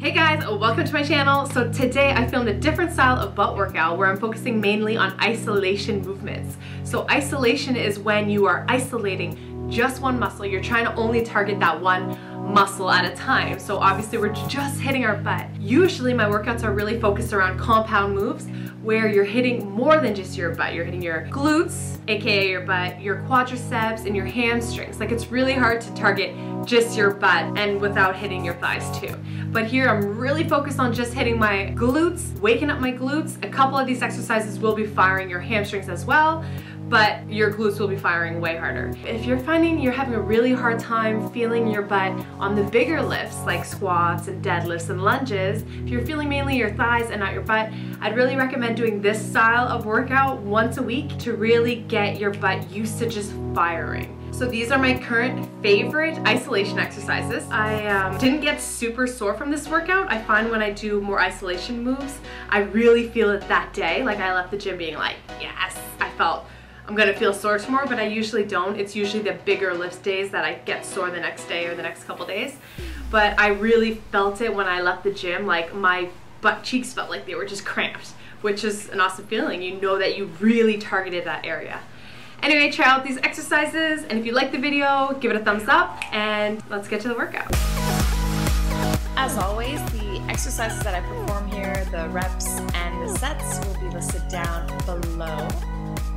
Hey guys, welcome to my channel. So today I filmed a different style of butt workout where I'm focusing mainly on isolation movements. So isolation is when you are isolating just one muscle. You're trying to only target that one muscle at a time. So obviously we're just hitting our butt. Usually my workouts are really focused around compound moves where you're hitting more than just your butt. You're hitting your glutes, aka your butt, your quadriceps, and your hamstrings. Like it's really hard to target just your butt and without hitting your thighs too. But here I'm really focused on just hitting my glutes, waking up my glutes. A couple of these exercises will be firing your hamstrings as well but your glutes will be firing way harder. If you're finding you're having a really hard time feeling your butt on the bigger lifts like squats and deadlifts and lunges, if you're feeling mainly your thighs and not your butt, I'd really recommend doing this style of workout once a week to really get your butt used to just firing. So these are my current favorite isolation exercises. I um, didn't get super sore from this workout. I find when I do more isolation moves, I really feel it that day. Like I left the gym being like, yes, I felt I'm gonna feel sore tomorrow, but I usually don't. It's usually the bigger lift days that I get sore the next day or the next couple days. But I really felt it when I left the gym, like my butt cheeks felt like they were just cramped, which is an awesome feeling. You know that you really targeted that area. Anyway, try out these exercises, and if you like the video, give it a thumbs up, and let's get to the workout. As always, the exercises that I perform here, the reps and the sets will be listed down below.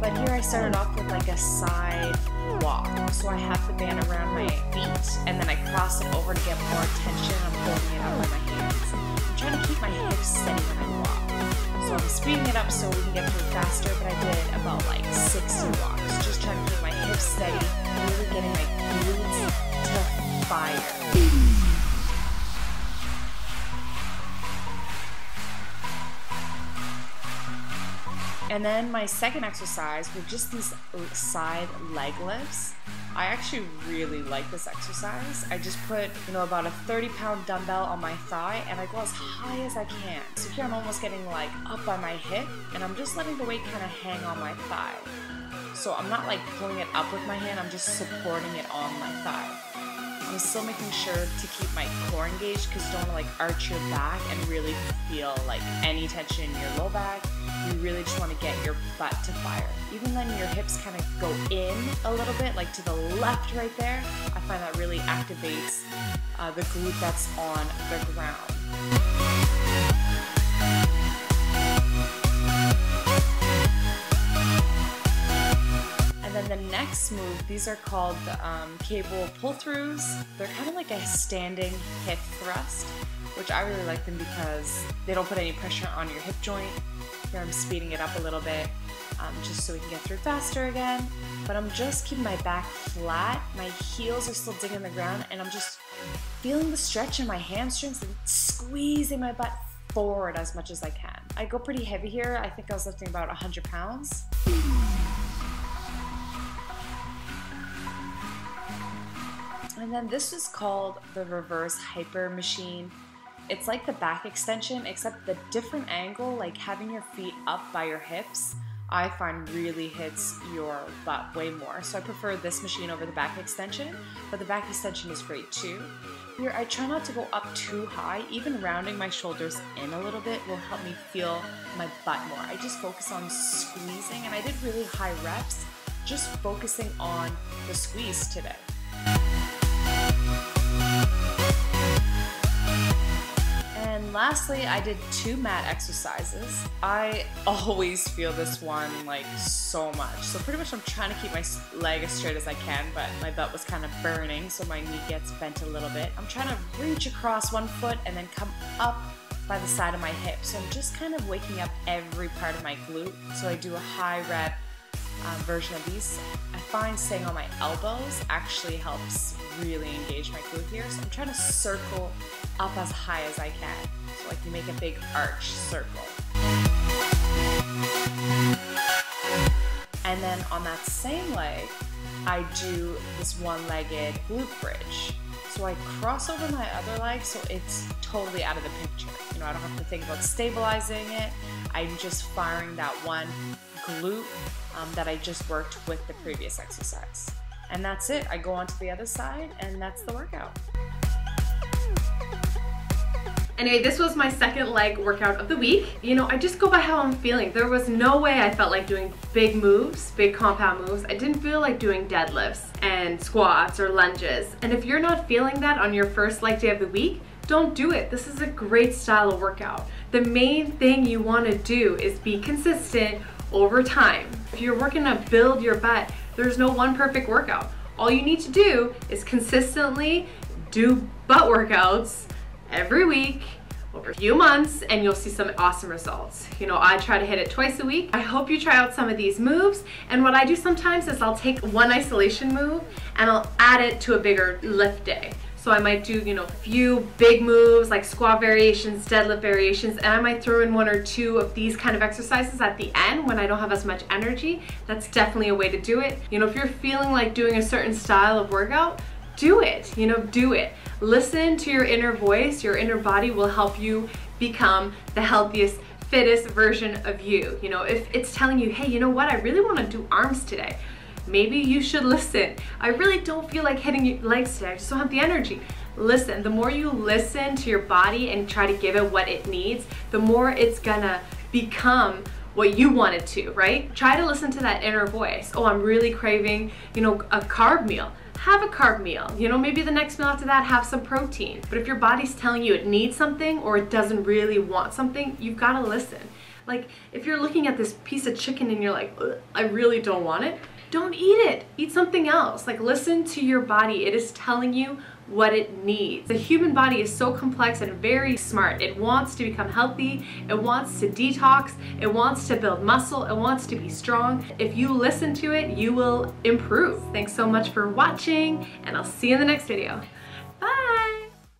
But here I started off with like a side walk. So I have the band around my feet and then I cross it over to get more tension. I'm holding it up with my hands. I'm trying to keep my hips steady when I walk. So I'm speeding it up so we can get through faster, but I did about like 60 walks. Just trying to keep my hips steady, really getting my glutes to fire. And then my second exercise were just these side leg lifts. I actually really like this exercise. I just put, you know, about a 30 pound dumbbell on my thigh and I go as high as I can. So here I'm almost getting like up by my hip and I'm just letting the weight kind of hang on my thigh. So I'm not like pulling it up with my hand, I'm just supporting it on my thigh. I'm still making sure to keep my core engaged because you don't want to like arch your back and really feel like any tension in your low back. You really just want to get your butt to fire. Even then your hips kind of go in a little bit, like to the left right there. I find that really activates uh, the glute that's on the ground. And then the next move, these are called um, cable pull-throughs. They're kind of like a standing hip thrust, which I really like them because they don't put any pressure on your hip joint. Here I'm speeding it up a little bit um, just so we can get through faster again. But I'm just keeping my back flat. My heels are still digging the ground and I'm just feeling the stretch in my hamstrings and squeezing my butt forward as much as I can. I go pretty heavy here. I think I was lifting about 100 pounds. And then this is called the reverse hyper machine. It's like the back extension, except the different angle, like having your feet up by your hips, I find really hits your butt way more. So I prefer this machine over the back extension, but the back extension is great too. Here, I try not to go up too high. Even rounding my shoulders in a little bit will help me feel my butt more. I just focus on squeezing, and I did really high reps, just focusing on the squeeze today. Lastly, I did two mat exercises. I always feel this one like so much. So pretty much I'm trying to keep my leg as straight as I can, but my butt was kind of burning, so my knee gets bent a little bit. I'm trying to reach across one foot and then come up by the side of my hip. So I'm just kind of waking up every part of my glute. So I do a high rep um, version of these. I find staying on my elbows actually helps really engage my glute here. So I'm trying to circle up as high as I can. So like you make a big arch circle. And then on that same leg, I do this one-legged glute bridge. So I cross over my other leg so it's totally out of the picture. You know, I don't have to think about stabilizing it. I'm just firing that one glute um, that I just worked with the previous exercise. And that's it. I go on to the other side and that's the workout. Anyway, this was my second leg workout of the week. You know, I just go by how I'm feeling. There was no way I felt like doing big moves, big compound moves. I didn't feel like doing deadlifts and squats or lunges. And if you're not feeling that on your first leg day of the week, don't do it. This is a great style of workout. The main thing you wanna do is be consistent over time. If you're working to build your butt, there's no one perfect workout. All you need to do is consistently do butt workouts every week over a few months and you'll see some awesome results. You know, I try to hit it twice a week. I hope you try out some of these moves. And what I do sometimes is I'll take one isolation move and I'll add it to a bigger lift day. So I might do, you know, a few big moves like squat variations, deadlift variations, and I might throw in one or two of these kind of exercises at the end when I don't have as much energy. That's definitely a way to do it. You know, if you're feeling like doing a certain style of workout, do it, you know, do it. Listen to your inner voice. Your inner body will help you become the healthiest, fittest version of you. You know, if it's telling you, hey, you know what, I really wanna do arms today maybe you should listen. I really don't feel like hitting legs today. I just don't have the energy. Listen, the more you listen to your body and try to give it what it needs, the more it's gonna become what you wanted to, right? Try to listen to that inner voice. Oh, I'm really craving, you know, a carb meal. Have a carb meal. You know, maybe the next meal after that, have some protein. But if your body's telling you it needs something or it doesn't really want something, you've gotta listen. Like, if you're looking at this piece of chicken and you're like, I really don't want it, don't eat it. Eat something else. Like listen to your body. It is telling you what it needs. The human body is so complex and very smart. It wants to become healthy, it wants to detox, it wants to build muscle, it wants to be strong. If you listen to it, you will improve. Thanks so much for watching and I'll see you in the next video.